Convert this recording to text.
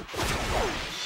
Oh!